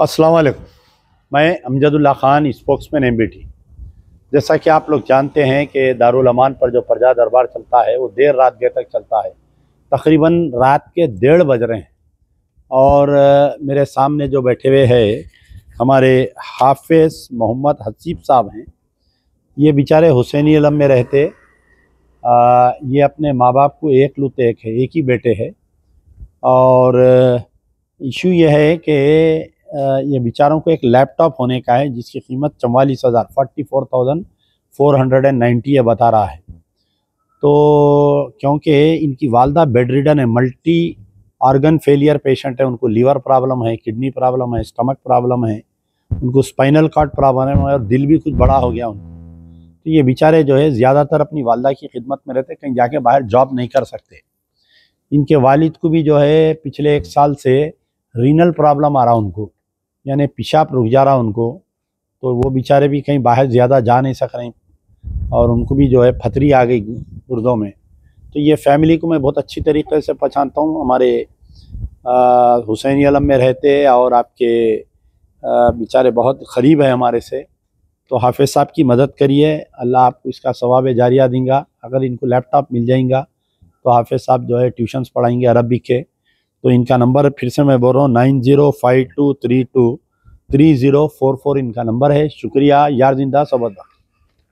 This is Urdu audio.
السلام علیکم۔ میں Amjad Ullah Khan spokesman M B T جیسا کہ آپ لوگ جانتے ہیں کہ دارالامان پر جو پرجا دربار چلتا ہے، وہ دیر رات دیر تک چلتا ہے۔ تقریباً رات کے ڈیڑھ بج رہے ہیں۔ اور میرے سامنے جو بیٹھے ہوئے ہیں، ہمارے حافظ محمد حسیب صاحب ہیں۔ یہ بیچارے حسینی علم میں رہتے۔ یہ اپنے ماں باپ کو ایک لوتے ایک ہے، ایک ہی بیٹے ہے اور ایشو یہ ہے کہ یہ بیچاروں کو ایک لیپ ٹاپ ہونے کا ہے، جس کی قیمت چوالیس ہزار، forty four thousand four hundred and ninety یہ بتا رہا ہے۔ تو کیونکہ ان کی والدہ بیڈ ریڈن ہے، ملٹی آرگن فیلئر پیشنٹ ہے، ان کو لیور پرابلم ہے، کڈنی پرابلم ہے، اسٹمک پرابلم ہے، ان کو اسپائنل کارڈ پرابلم ہے، اور دل بھی کچھ بڑا ہو گیا ان کو۔ تو یہ بیچارے جو ہے، زیادہ تر اپنی والدہ کی خدمت میں رہتے، کہیں جا کے باہر جاب نہیں کر سکتے۔ ان کے والد کو بھی جو ہے، پچھلے ایک سال سے رینل پرابلم آ رہا ان کو۔ یعنی پیشاب رک جا رہا ان کو، تو وہ بیچارے بھی کہیں باہر زیادہ جا نہیں سک رہے ہیں اور ان کو بھی جو ہے پھتری آ گئی اردو میں۔ تو یہ فیملی کو میں بہت اچھی طریقے سے پہچانتا ہوں۔ ہمارے حسینی علم میں رہتے اور آپ کے بیچارے بہت قریب ہے ہمارے سے۔ تو حافظ صاحب کی مدد کریے۔ اللہ آپ کو اس کا ثواب جاریہ دیں گا۔ اگر ان کو لیپ ٹاپ مل جائیں گا تو حافظ صاحب جو ہے ٹیوشنس پڑھائیں گے عربی کے۔ تو ان کا نمبر پھر سے میں بول رہا ہوں، nine zero five two three two, three zero four four ان کا نمبر ہے۔ شکریہ، یار زندہ صبح